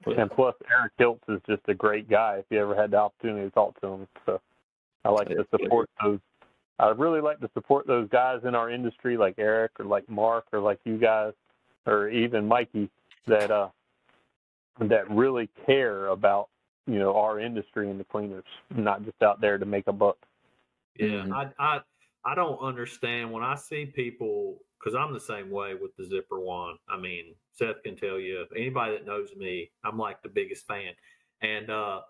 But- And plus, Eric Hiltz is just a great guy. If you ever had the opportunity to talk to him, so I like to support those. I really like to support those guys in our industry, like Eric or like Mark or like you guys, or even Mikey, that uh that really care about you know our industry and the cleaners, not just out there to make a buck. Yeah, Mhm. I, I I don't understand when I see people because I'm the same way with the zipper wand. I mean, Seth can tell you. Anybody that knows me, I'm like the biggest fan. And uh,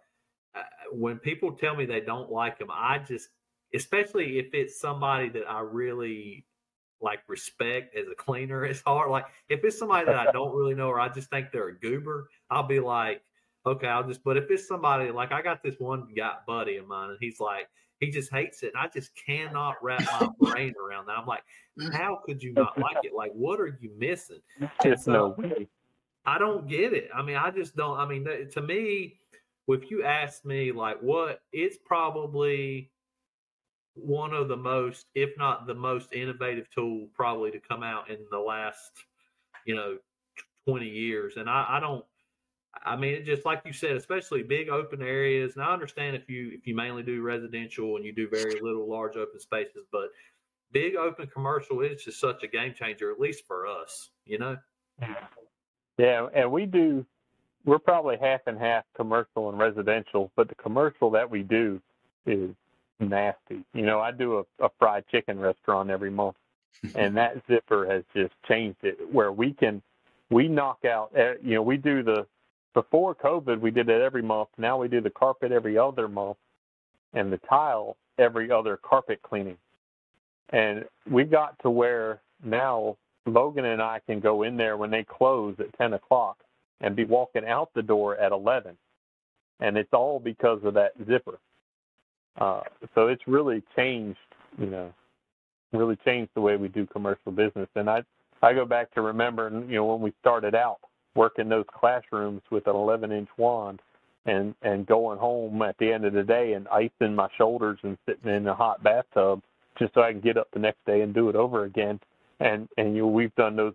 when people tell me they don't like them, I just, especially if it's somebody that I really like respect as a cleaner, it's hard. Like if it's somebody that I don't really know or I just think they're a goober, I'll be like, okay, I'll just. But if it's somebody like I got this one guy buddy of mine, and he's like he just hates it. And I just cannot wrap my brain around that. I'm like, how could you not like it? Like, what are you missing? There's so- no way. I don't get it. I mean, I just don't. I mean, to me, if you ask me, like, what, it's probably one of the most, if not the most innovative tool, probably to come out in the last, you know, 20 years. And I, I don't, I mean, it just like you said, especially big open areas. And I understand if you if you mainly do residential and you do very little large open spaces, but big open commercial is just such a game changer, at least for us. You know? Yeah, and we do. We're probably half and half commercial and residential, but the commercial that we do is nasty. You know, I do a, a fried chicken restaurant every month, and that zipper has just changed it. Where we can, we knock out. eh, You know, we do the before COVID, we did it every month. Now we do the carpet every other month, and the tile every other carpet cleaning. And we got to where now Logan and I can go in there when they close at 10 o'clock and be walking out the door at 11. And it's all because of that zipper. Uh, so it's really changed, you know, really changed the way we do commercial business. And I, I go back to remembering, you know, when we started out working those classrooms with an 11 inch wand and, and going home at the end of the day and icing my shoulders and sitting in a hot bathtub just so I can get up the next day and do it over again and and you we've done those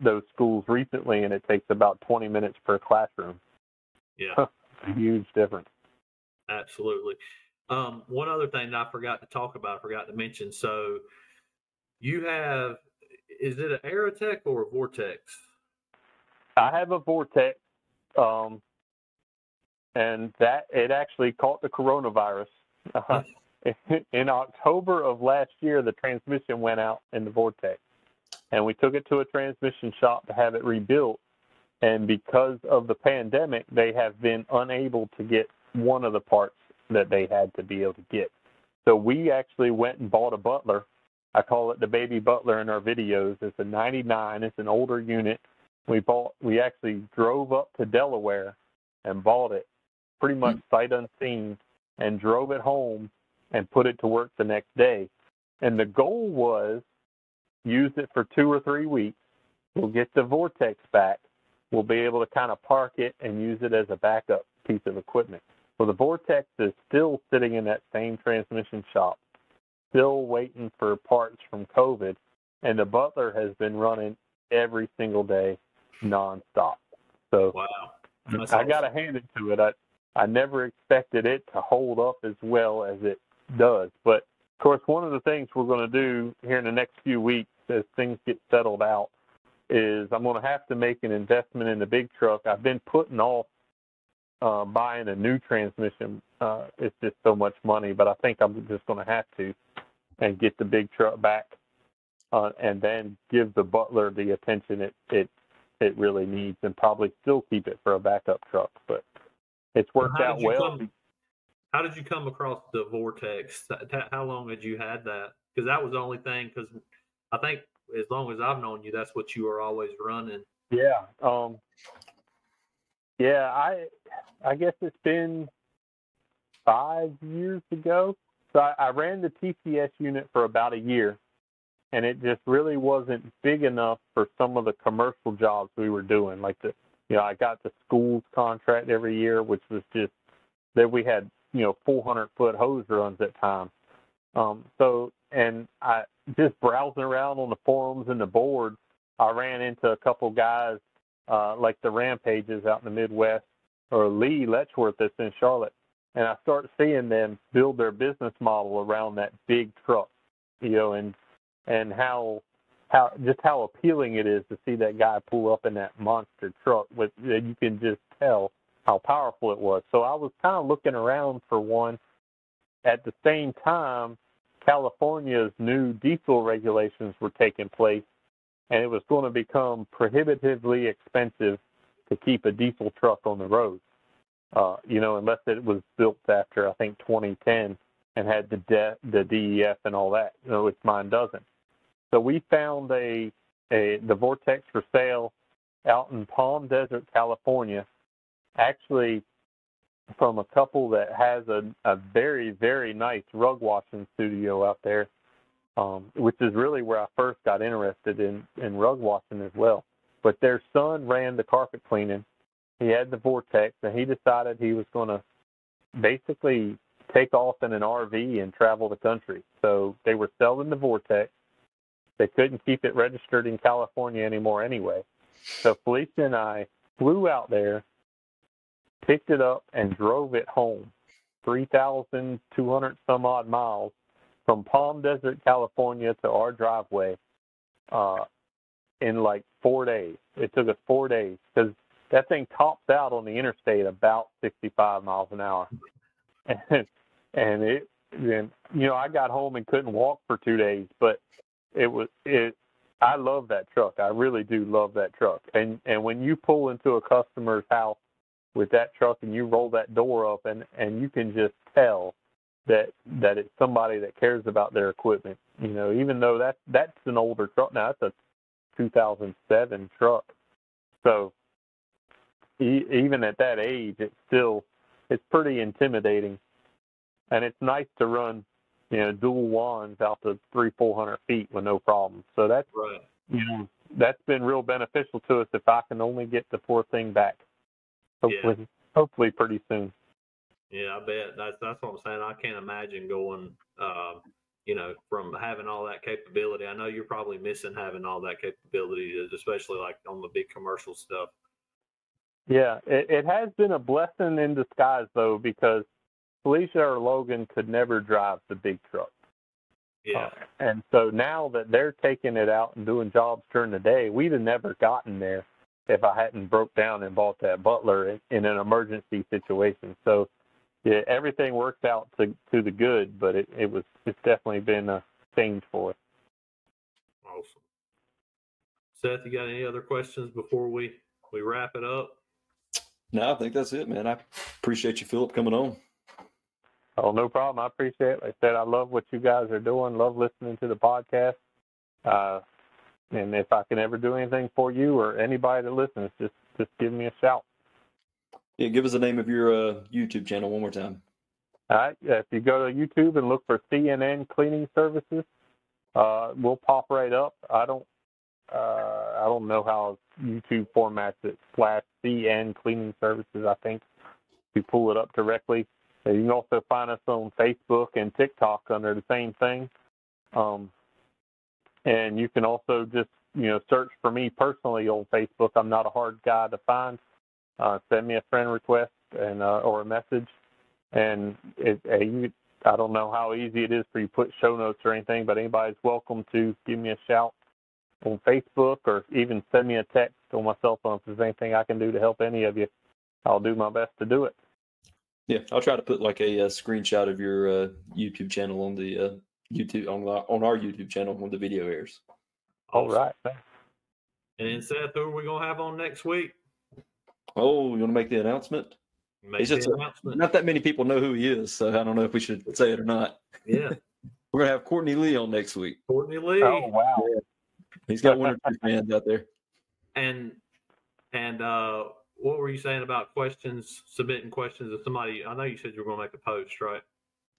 those schools recently, and it takes about 20 minutes per classroom. Yeah. Huge difference. Absolutely. Um, one other thing that I forgot to talk about, I forgot to mention. So you have, is it an Aerotech or a Vortex? I have a vortex, um, and that it actually caught the coronavirus. Uh, in October of last year, the transmission went out in the vortex, and we took it to a transmission shop to have it rebuilt. And because of the pandemic, they have been unable to get one of the parts that they had to be able to get. So we actually went and bought a Butler. I call it the baby Butler in our videos. It's a 99. It's an older unit. We bought. We actually drove up to Delaware and bought it, pretty much hmm. sight unseen, and drove it home and put it to work the next day. And the goal was use it for two or three weeks. We'll get the vortex back. We'll be able to kind of park it and use it as a backup piece of equipment. Well, the vortex is still sitting in that same transmission shop, still waiting for parts from COVID, and the Butler has been running every single day, nonstop. So Wow. That's I awesome. got to hand it to it. I I never expected it to hold up as well as it does. But of course, one of the things we're going to do here in the next few weeks, as things get settled out, is I'm going to have to make an investment in the big truck. I've been putting off uh, buying a new transmission. Uh, it's just so much money, but I think I'm just going to have to and get the big truck back, uh, and then give the Butler the attention it it it really needs, and probably still keep it for a backup truck. But it's worked out well. come- How did you come across the Vortex? How long had you had that? Because that was the only thing. Because I think as long as I've known you, that's what you were always running. Yeah. Um, yeah, I I guess it's been five years ago. So I, I ran the TCS unit for about a year, and it just really wasn't big enough for some of the commercial jobs we were doing. Like the, you know, I got the schools contract every year, which was just that we had you know 400 foot hose runs at times. Um, so and I just browsing around on the forums and the boards, I ran into a couple guys uh, like the Rampages out in the Midwest or Lee Letchworth that's in Charlotte, and I start seeing them build their business model around that big truck, you know, and and how how just how appealing it is to see that guy pull up in that monster truck with that you can just tell how powerful it was. So I was kind of looking around for one. At the same time, California's new diesel regulations were taking place, and it was going to become prohibitively expensive to keep a diesel truck on the road. Uh, you know, unless it was built after I think 2010 and had the de- the DEF and all that, which mine doesn't. So we found a a the Vortex for sale out in Palm Desert, California, actually from a couple that has a, a very, very nice rug washing studio out there, um, which is really where I first got interested in, in rug washing as well. But their son ran the carpet cleaning. He had the Vortex, and he decided he was going to basically take off in an RV and travel the country. So they were selling the Vortex. They couldn't keep it registered in California anymore anyway. So Felicia and I flew out there, picked it up, and drove it home. 3,200 some odd miles from Palm Desert, California to our driveway uh, in like four days. It took us four days because that thing tops out on the interstate about 65 miles an hour. And, and it, then you know, I got home and couldn't walk for two days, but it was, it, I love that truck. I really do love that truck. And, and when you pull into a customer's house with that truck and you roll that door up and, and you can just tell that, that it's somebody that cares about their equipment, you know, even though that, that's an older truck now, that's a 2007 truck. So e- even at that age, it's still, it's pretty intimidating. And it's nice to run, you know, dual wands out to three, 400 feet with no problem. So that's, Right. you know, that's been real beneficial to us if I can only get the poor thing back. Hopefully, hopefully pretty soon. Yeah, I bet. That's that's what I'm saying. I can't imagine going, uh, you know, from having all that capability. I know you're probably missing having all that capability, especially like on the big commercial stuff. Yeah, it, it has been a blessing in disguise though, because Felicia or Logan could never drive the big truck. Yeah, Uh, and so now that they're taking it out and doing jobs during the day, we'd have never gotten there if I hadn't broke down and bought that Butler in, in an emergency situation. So yeah, everything worked out to to the good, but it, it was it's definitely been a change for us. awesome. Seth, you got any other questions before we we wrap it up? No, I think that's it, man. I appreciate you, Philip, coming on. Oh, no problem. I appreciate it. Like I said, I love what you guys are doing. Love listening to the podcast. Uh, and if I can ever do anything for you or anybody that listens, just just give me a shout. Yeah, give us the name of your uh, YouTube channel one more time. All right. If you go to YouTube and look for C&N Cleaning Services, uh, we'll pop right up. I don't uh, I don't know how YouTube formats it. Slash CN Cleaning Services. I think if you pull it up directly. You can also find us on Facebook and TikTok under the same thing. Um, and you can also just you know search for me personally on Facebook. I'm not a hard guy to find. uh, send me a friend request and uh, or a message. And it, I don't know how easy it is for you to put show notes or anything, but anybody's welcome to give me a shout on Facebook or even send me a text on my cell phone if there's anything I can do to help any of you. I'll do my best to do it. Yeah, I'll try to put like a, uh screenshot of your uh, YouTube channel on the uh, YouTube on our, on our YouTube channel when the video airs. All right. And then Seth, who are we gonna have on next week? Oh, you want to make the announcement? Make It's the just a- announcement. Not that many people know who he is, so I don't know if we should say it or not. Yeah, We're gonna have Courtney Lee on next week. Courtney Lee. Oh wow. He's got one or two fans out there. And and uh, what were you saying about questions? Submitting questions to somebody. I know you said you were gonna make a post, right?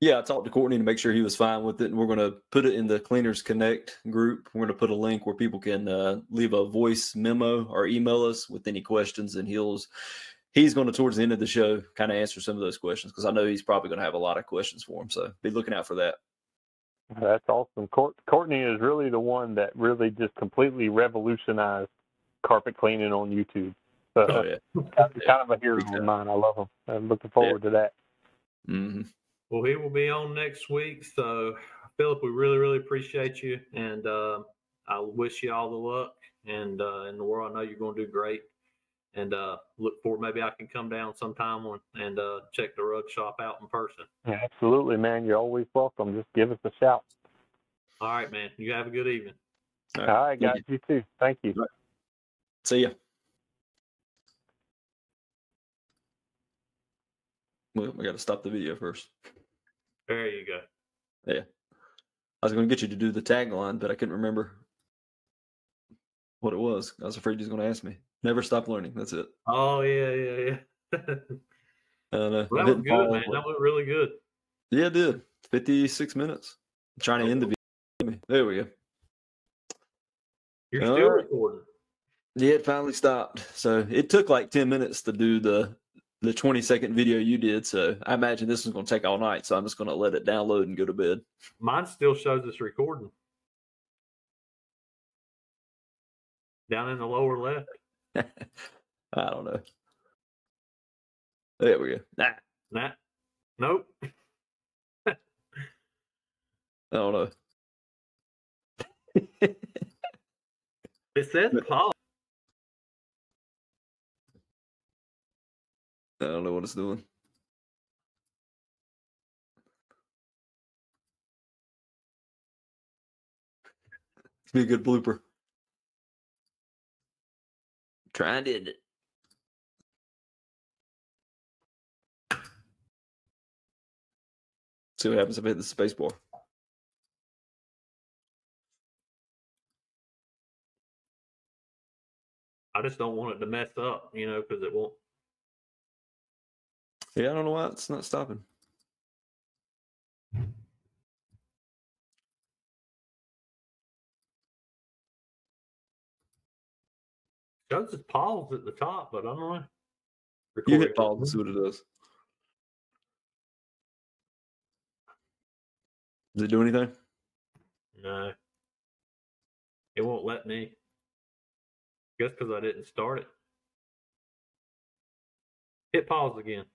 Yeah, I talked to Courtney to make sure he was fine with it, and we're going to put it in the Cleaners Connect group. We're going to put a link where people can uh, leave a voice memo or email us with any questions, and he'll he's going to towards the end of the show kind of answer some of those questions because I know he's probably going to have a lot of questions for him. So be looking out for that. That's awesome. Court, Courtney is really the one that really just completely revolutionized carpet cleaning on YouTube. So Oh yeah. kind of- Yeah. kind of a hero Big of mine. I love him. I'm looking forward to that. hmm Well, he will be on next week. So, Philip, we really, really appreciate you, and uh, I wish you all the luck and uh, in the world. I know you're going to do great, and uh, look forward. Maybe I can come down sometime when, and uh, check the rug shop out in person. Yeah, absolutely, man. You're always welcome. Just give us a shout. All right, man. You have a good evening. All All right, Thank guys. You too. Thank you. See ya. Well, we got to stop the video first. There you go. Yeah. I was going to get you to do the tagline, but I couldn't remember what it was. I was afraid you was going to ask me. Never stop learning. That's it. Oh yeah, yeah, yeah. Uh, no, well, that was good, man. That went really good. Yeah, it did. 56 minutes. I'm trying to end the video. There we go. You're All still right. recording. Yeah, it finally stopped. So it took like 10 minutes to do the the 20 second video you did. So I imagine this is going to take all night. So I'm just going to let it download and go to bed. Mine still shows us recording. Down in the lower left. I don't know. There we go. Nah, Nah. Nope. I don't know. It says pause. I don't know what it's doing. It's be a good blooper. Try and end it. See what happens if I hit the space bar. I just don't want it to mess up, you know, because it won't. Yeah, I don't know why it's not stopping. Shows us pause at the top, but I don't know. You hit pause and see what it does. Does it do anything? No. It won't let me. Guess because I didn't start it. Hit pause again.